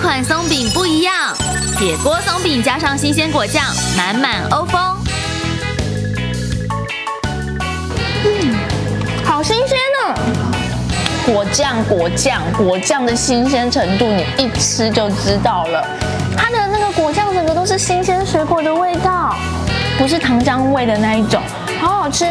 款松饼不一样铁锅松饼加上新鲜果酱满满欧风。嗯好新鲜呢果酱果酱果酱的新鲜程度你一吃就知道了。它的那个果酱整个都是新鲜水果的味道不是糖浆味的那一种。好好吃。